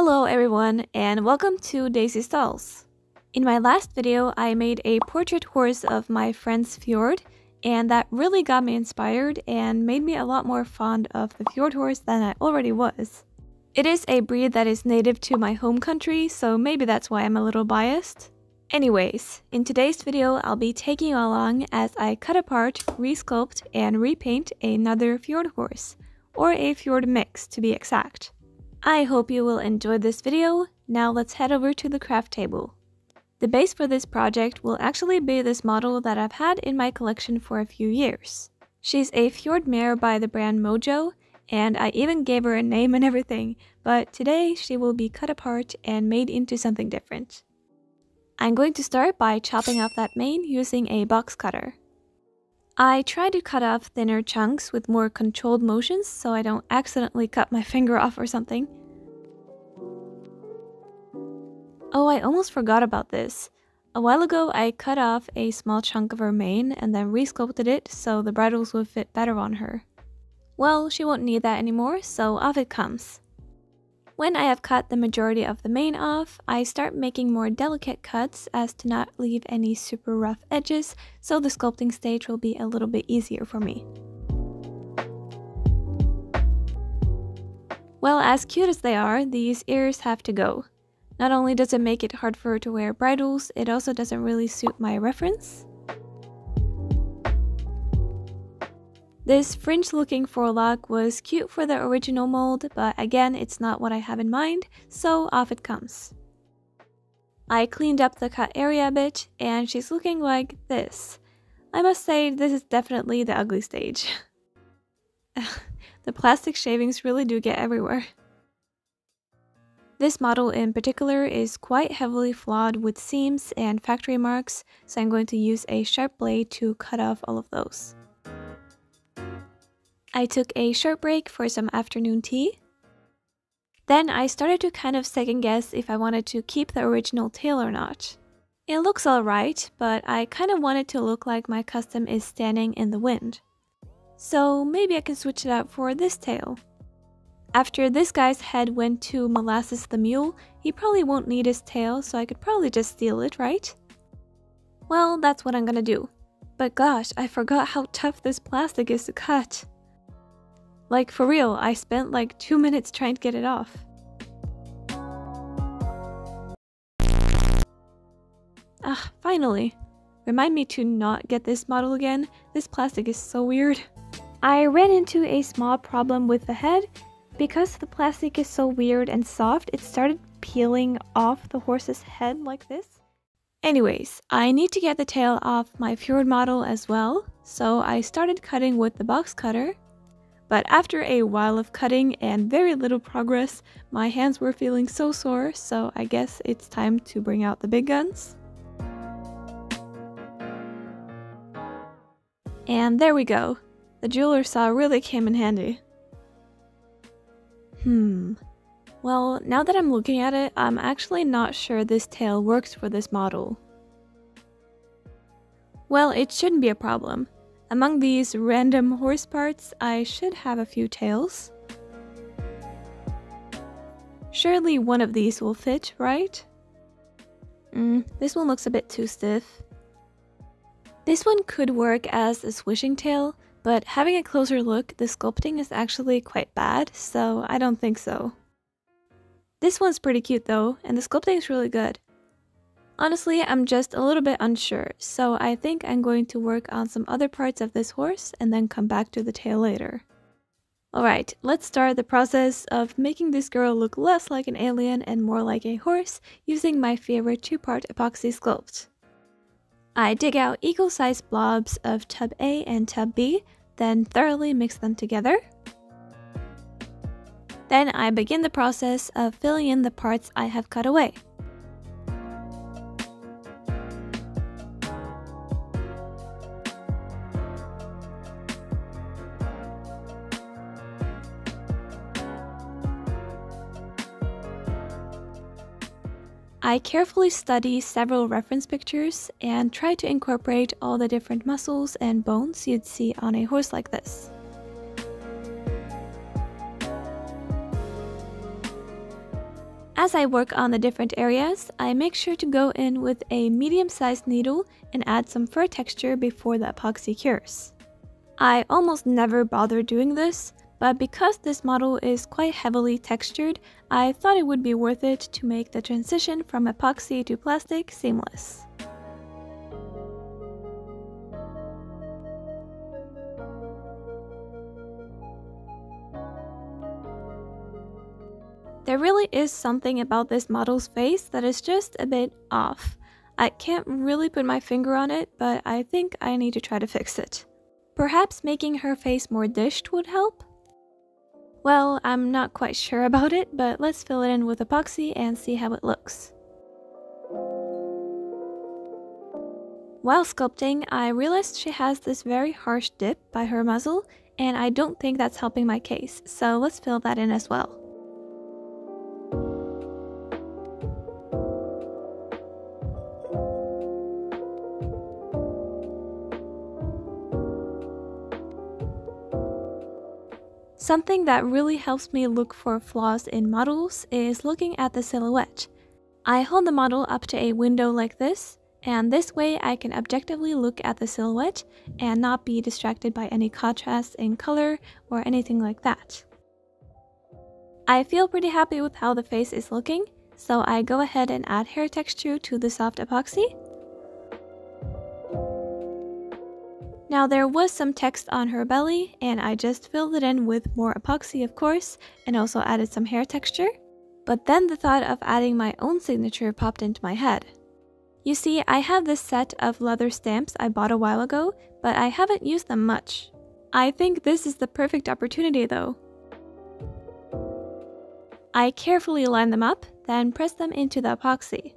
Hello everyone and welcome to Daisy Stalls. In my last video, I made a portrait horse of my friend's fjord and that really got me inspired and made me a lot more fond of the fjord horse than I already was. It is a breed that is native to my home country, so maybe that's why I'm a little biased. Anyways, in today's video, I'll be taking you along as I cut apart, resculpt, and repaint another fjord horse, or a fjord mix to be exact. I hope you will enjoy this video. Now let's head over to the craft table. The base for this project will actually be this model that I've had in my collection for a few years. She's a fjord mare by the brand Mojo, and I even gave her a name and everything, but today she will be cut apart and made into something different. I'm going to start by chopping off that mane using a box cutter. I try to cut off thinner chunks with more controlled motions so I don't accidentally cut my finger off or something. Oh, I almost forgot about this. A while ago, I cut off a small chunk of her mane and then resculpted it so the bridles would fit better on her. Well, she won't need that anymore, so off it comes. When I have cut the majority of the mane off, I start making more delicate cuts as to not leave any super rough edges, so the sculpting stage will be a little bit easier for me. Well, as cute as they are, these ears have to go. Not only does it make it hard for her to wear bridles, it also doesn't really suit my reference. This fringe looking forelock was cute for the original mold, but again it's not what I have in mind, so off it comes. I cleaned up the cut area a bit, and she's looking like this. I must say, this is definitely the ugly stage. the plastic shavings really do get everywhere. This model in particular is quite heavily flawed with seams and factory marks, so I'm going to use a sharp blade to cut off all of those. I took a short break for some afternoon tea. Then I started to kind of second guess if I wanted to keep the original tail or not. It looks alright, but I kind of wanted to look like my custom is standing in the wind. So maybe I can switch it out for this tail. After this guy's head went to Molasses the Mule, he probably won't need his tail, so I could probably just steal it, right? Well, that's what I'm gonna do. But gosh, I forgot how tough this plastic is to cut. Like, for real, I spent like two minutes trying to get it off. Ah, finally. Remind me to not get this model again. This plastic is so weird. I ran into a small problem with the head. Because the plastic is so weird and soft, it started peeling off the horse's head like this. Anyways, I need to get the tail off my Fjord model as well, so I started cutting with the box cutter but after a while of cutting and very little progress, my hands were feeling so sore, so I guess it's time to bring out the big guns. And there we go. The jeweler saw really came in handy. Hmm. Well, now that I'm looking at it, I'm actually not sure this tail works for this model. Well, it shouldn't be a problem. Among these random horse parts, I should have a few tails. Surely one of these will fit, right? Mm, this one looks a bit too stiff. This one could work as a swishing tail, but having a closer look, the sculpting is actually quite bad, so I don't think so. This one's pretty cute though, and the sculpting is really good. Honestly, I'm just a little bit unsure, so I think I'm going to work on some other parts of this horse and then come back to the tail later. Alright, let's start the process of making this girl look less like an alien and more like a horse using my favorite two-part epoxy sculpt. I dig out equal-sized blobs of tub A and tub B, then thoroughly mix them together. Then I begin the process of filling in the parts I have cut away. I carefully study several reference pictures and try to incorporate all the different muscles and bones you'd see on a horse like this. As I work on the different areas, I make sure to go in with a medium-sized needle and add some fur texture before the epoxy cures. I almost never bother doing this, but because this model is quite heavily textured, I thought it would be worth it to make the transition from epoxy to plastic seamless. There really is something about this model's face that is just a bit off. I can't really put my finger on it, but I think I need to try to fix it. Perhaps making her face more dished would help? Well, I'm not quite sure about it, but let's fill it in with epoxy and see how it looks. While sculpting, I realized she has this very harsh dip by her muzzle, and I don't think that's helping my case, so let's fill that in as well. Something that really helps me look for flaws in models is looking at the silhouette. I hold the model up to a window like this, and this way I can objectively look at the silhouette and not be distracted by any contrast in color or anything like that. I feel pretty happy with how the face is looking, so I go ahead and add hair texture to the soft epoxy Now there was some text on her belly and I just filled it in with more epoxy of course and also added some hair texture. But then the thought of adding my own signature popped into my head. You see, I have this set of leather stamps I bought a while ago, but I haven't used them much. I think this is the perfect opportunity though. I carefully line them up, then press them into the epoxy.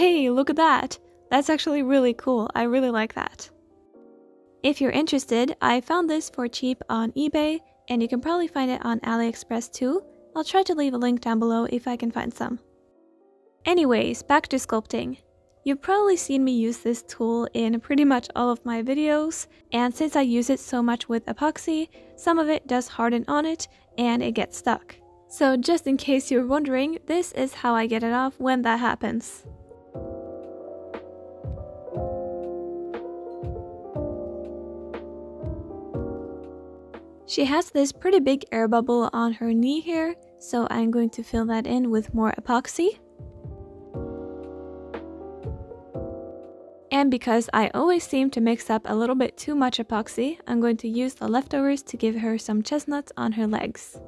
Hey, look at that! That's actually really cool, I really like that. If you're interested, I found this for cheap on eBay, and you can probably find it on AliExpress too. I'll try to leave a link down below if I can find some. Anyways, back to sculpting. You've probably seen me use this tool in pretty much all of my videos, and since I use it so much with epoxy, some of it does harden on it and it gets stuck. So just in case you're wondering, this is how I get it off when that happens. She has this pretty big air bubble on her knee here, so I'm going to fill that in with more epoxy. And because I always seem to mix up a little bit too much epoxy, I'm going to use the leftovers to give her some chestnuts on her legs.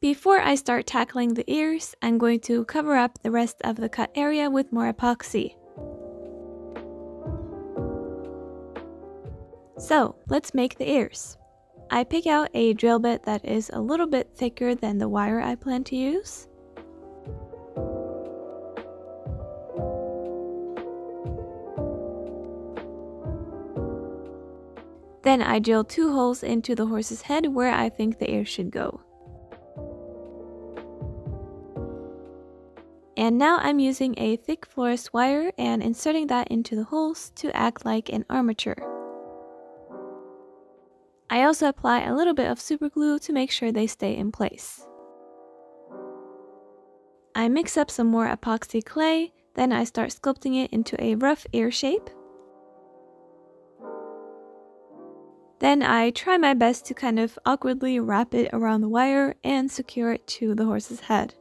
Before I start tackling the ears, I'm going to cover up the rest of the cut area with more epoxy. So let's make the ears. I pick out a drill bit that is a little bit thicker than the wire I plan to use. Then I drill two holes into the horse's head where I think the ear should go. And now I'm using a thick florist wire and inserting that into the holes to act like an armature. I also apply a little bit of super glue to make sure they stay in place. I mix up some more epoxy clay, then I start sculpting it into a rough ear shape. Then I try my best to kind of awkwardly wrap it around the wire and secure it to the horse's head.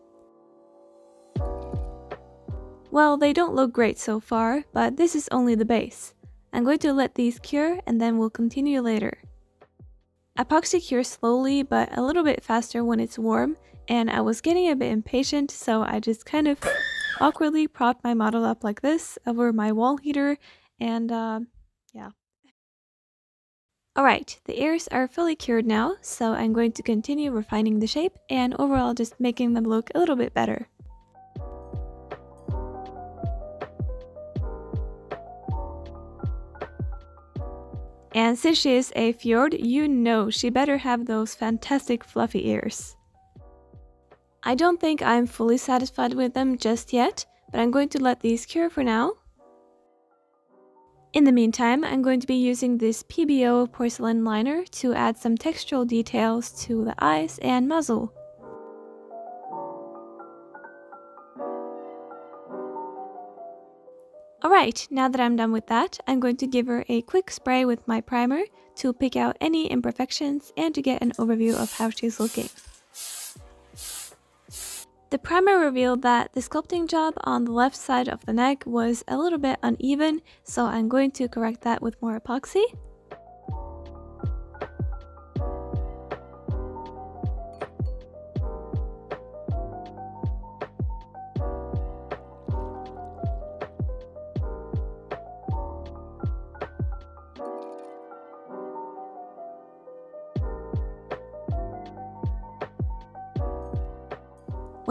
Well, they don't look great so far, but this is only the base. I'm going to let these cure and then we'll continue later. Epoxy cures slowly but a little bit faster when it's warm and I was getting a bit impatient so I just kind of awkwardly propped my model up like this over my wall heater and uh, yeah. Alright, the ears are fully cured now so I'm going to continue refining the shape and overall just making them look a little bit better. And since she is a fjord, you know she better have those fantastic fluffy ears. I don't think I'm fully satisfied with them just yet, but I'm going to let these cure for now. In the meantime, I'm going to be using this Pebeo porcelain liner to add some textural details to the eyes and muzzle. Alright, now that I'm done with that, I'm going to give her a quick spray with my primer to pick out any imperfections and to get an overview of how she's looking. The primer revealed that the sculpting job on the left side of the neck was a little bit uneven, so I'm going to correct that with more epoxy.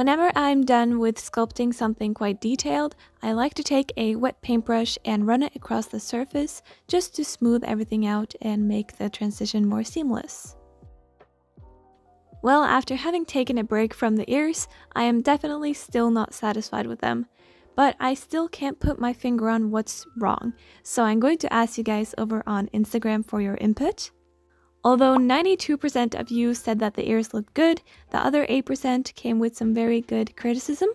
Whenever I'm done with sculpting something quite detailed, I like to take a wet paintbrush and run it across the surface just to smooth everything out and make the transition more seamless. Well, after having taken a break from the ears, I am definitely still not satisfied with them. But I still can't put my finger on what's wrong, so I'm going to ask you guys over on Instagram for your input. Although 92% of you said that the ears looked good, the other 8% came with some very good criticism.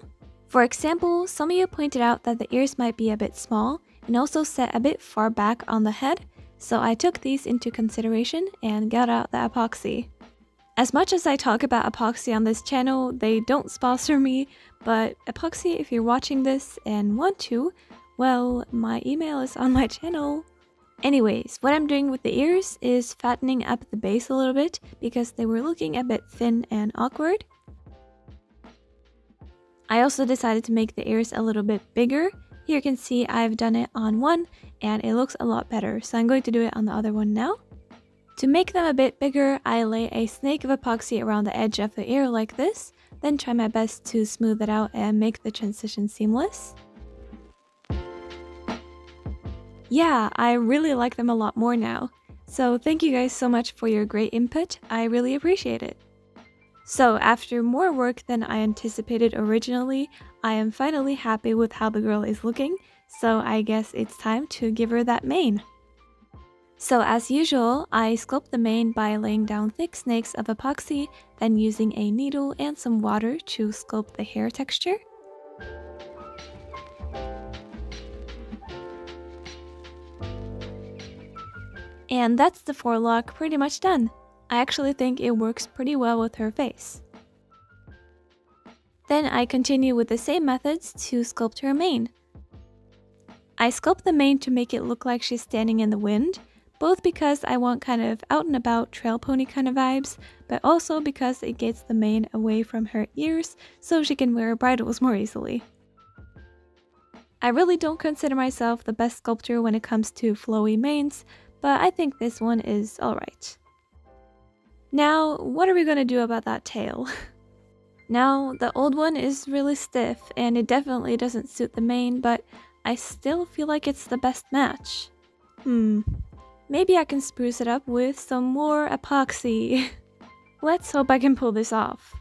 For example, some of you pointed out that the ears might be a bit small and also set a bit far back on the head, so I took these into consideration and got out the epoxy. As much as I talk about epoxy on this channel, they don't sponsor me, but Apoxie, if you're watching this and want to, well, my email is on my channel. Anyways, what I'm doing with the ears is fattening up the base a little bit because they were looking a bit thin and awkward. I also decided to make the ears a little bit bigger. Here you can see I've done it on one and it looks a lot better, so I'm going to do it on the other one now. To make them a bit bigger, I lay a snake of epoxy around the edge of the ear like this, then try my best to smooth it out and make the transition seamless. Yeah, I really like them a lot more now. So thank you guys so much for your great input, I really appreciate it. So after more work than I anticipated originally, I am finally happy with how the girl is looking, so I guess it's time to give her that mane. So as usual, I sculpt the mane by laying down thick snakes of epoxy, then using a needle and some water to sculpt the hair texture. And that's the forelock pretty much done. I actually think it works pretty well with her face. Then I continue with the same methods to sculpt her mane. I sculpt the mane to make it look like she's standing in the wind, both because I want kind of out and about trail pony kind of vibes, but also because it gets the mane away from her ears so she can wear bridles more easily. I really don't consider myself the best sculptor when it comes to flowy manes, but I think this one is alright. Now, what are we gonna do about that tail? now, the old one is really stiff and it definitely doesn't suit the mane, but I still feel like it's the best match. Hmm, maybe I can spruce it up with some more epoxy. Let's hope I can pull this off.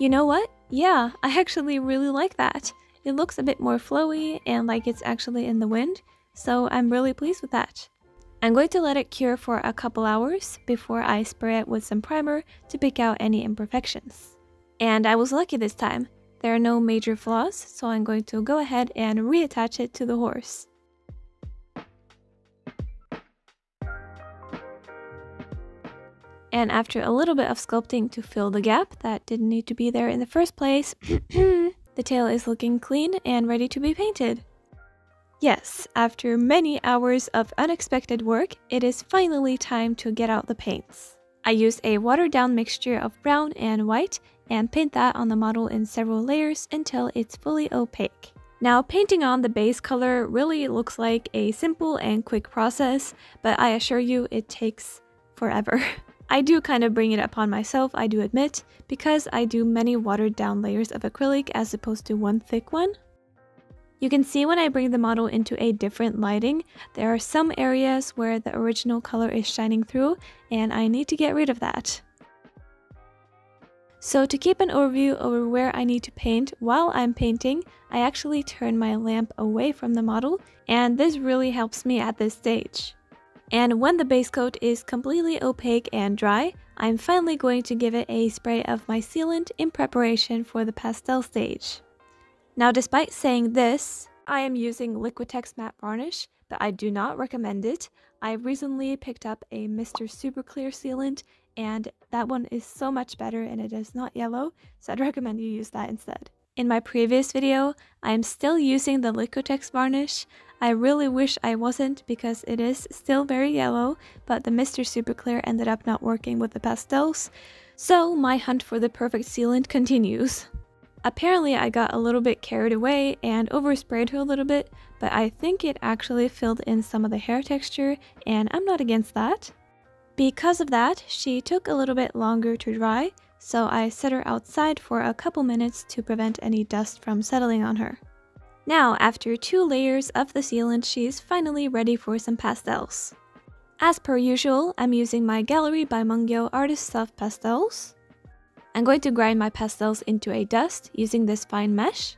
You know what? Yeah, I actually really like that. It looks a bit more flowy and like it's actually in the wind, so I'm really pleased with that. I'm going to let it cure for a couple hours before I spray it with some primer to pick out any imperfections. And I was lucky this time. There are no major flaws, so I'm going to go ahead and reattach it to the horse. And after a little bit of sculpting to fill the gap that didn't need to be there in the first place, The tail is looking clean and ready to be painted. Yes, after many hours of unexpected work, it is finally time to get out the paints. I use a watered down mixture of brown and white and paint that on the model in several layers until it's fully opaque. Now painting on the base color really looks like a simple and quick process, but I assure you it takes forever. I do kind of bring it upon myself, I do admit, because I do many watered down layers of acrylic as opposed to one thick one. You can see when I bring the model into a different lighting, there are some areas where the original color is shining through and I need to get rid of that. So to keep an overview over where I need to paint while I'm painting, I actually turn my lamp away from the model and this really helps me at this stage. And when the base coat is completely opaque and dry, I'm finally going to give it a spray of my sealant in preparation for the pastel stage. Now despite saying this, I am using Liquitex matte varnish, but I do not recommend it. I recently picked up a Mr. Super Clear sealant and that one is so much better and it is not yellow, so I'd recommend you use that instead. In my previous video, I am still using the Liquitex varnish. I really wish I wasn't because it is still very yellow, but the Mr. Super Clear ended up not working with the pastels, so my hunt for the perfect sealant continues. Apparently I got a little bit carried away and oversprayed her a little bit, but I think it actually filled in some of the hair texture and I'm not against that. Because of that, she took a little bit longer to dry, so I set her outside for a couple minutes to prevent any dust from settling on her. Now, after two layers of the sealant, she's finally ready for some pastels. As per usual, I'm using my Gallery by Mungyo Artist Soft Pastels. I'm going to grind my pastels into a dust using this fine mesh.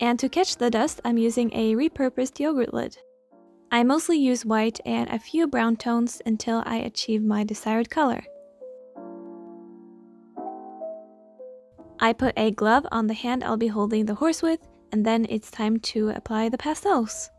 And to catch the dust, I'm using a repurposed yogurt lid. I mostly use white and a few brown tones until I achieve my desired color. I put a glove on the hand I'll be holding the horse with, and then it's time to apply the pastels.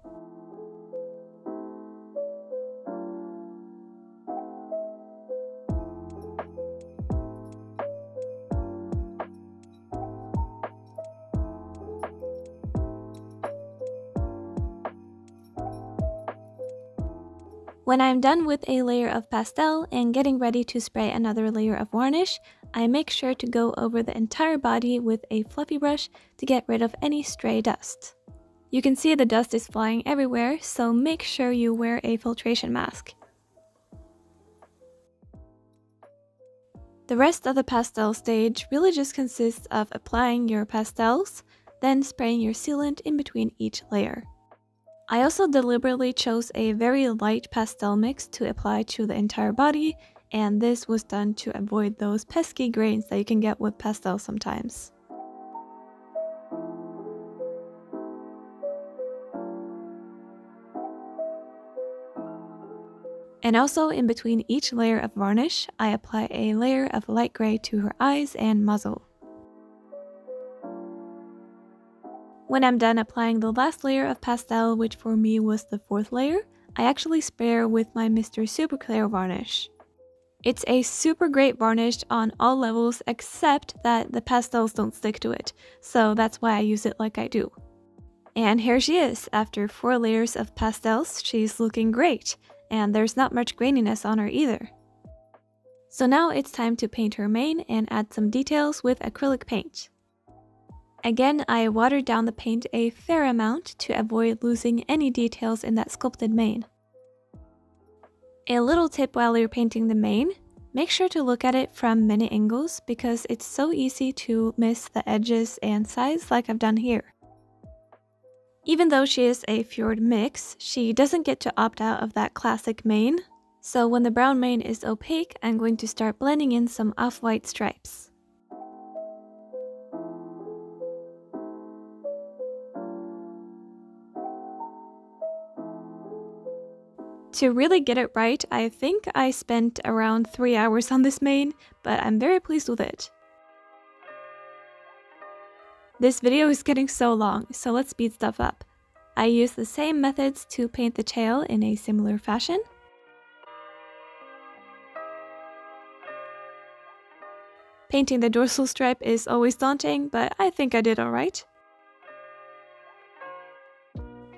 When I'm done with a layer of pastel and getting ready to spray another layer of varnish, I make sure to go over the entire body with a fluffy brush to get rid of any stray dust. You can see the dust is flying everywhere, so make sure you wear a filtration mask. The rest of the pastel stage really just consists of applying your pastels, then spraying your sealant in between each layer. I also deliberately chose a very light pastel mix to apply to the entire body, and this was done to avoid those pesky grains that you can get with pastel sometimes. And also in between each layer of varnish, I apply a layer of light gray to her eyes and muzzle. When I'm done applying the last layer of pastel, which for me was the fourth layer, I actually spare with my Mr. Super Clear varnish. It's a super great varnish on all levels except that the pastels don't stick to it, so that's why I use it like I do. And here she is, after 4 layers of pastels, she's looking great, and there's not much graininess on her either. So now it's time to paint her mane and add some details with acrylic paint. Again, I watered down the paint a fair amount to avoid losing any details in that sculpted mane. A little tip while you're painting the mane, make sure to look at it from many angles because it's so easy to miss the edges and sides like I've done here. Even though she is a fjord mix, she doesn't get to opt out of that classic mane, so when the brown mane is opaque, I'm going to start blending in some off-white stripes. To really get it right, I think I spent around 3 hours on this mane, but I'm very pleased with it. This video is getting so long, so let's speed stuff up. I use the same methods to paint the tail in a similar fashion. Painting the dorsal stripe is always daunting, but I think I did alright.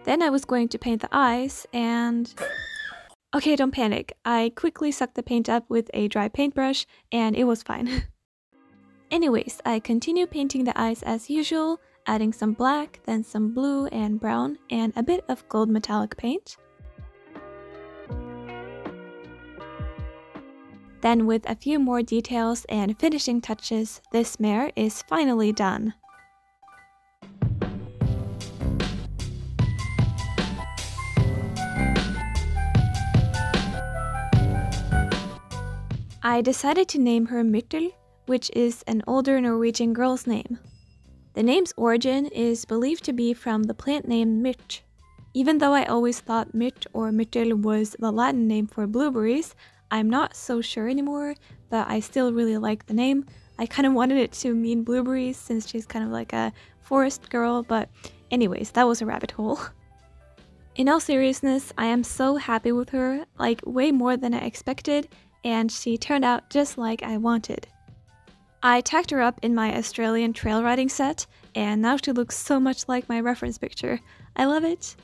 Then I was going to paint the eyes, and... Okay, don't panic. I quickly sucked the paint up with a dry paintbrush and it was fine. Anyways, I continue painting the eyes as usual, adding some black, then some blue and brown, and a bit of gold metallic paint. Then with a few more details and finishing touches, this mare is finally done. I decided to name her Myrtle, which is an older Norwegian girl's name. The name's origin is believed to be from the plant name mirch. Even though I always thought mirch or myrtle was the Latin name for blueberries, I'm not so sure anymore, but I still really like the name. I kind of wanted it to mean blueberries since she's kind of like a forest girl, but anyways, that was a rabbit hole. In all seriousness, I am so happy with her, like way more than I expected, and she turned out just like I wanted. I tacked her up in my Australian trail riding set, and now she looks so much like my reference picture. I love it.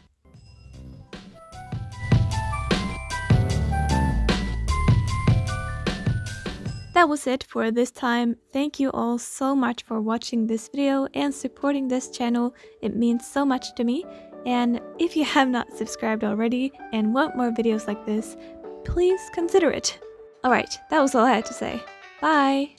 That was it for this time. Thank you all so much for watching this video and supporting this channel. It means so much to me. And if you have not subscribed already and want more videos like this, please consider it. Alright, that was all I had to say. Bye!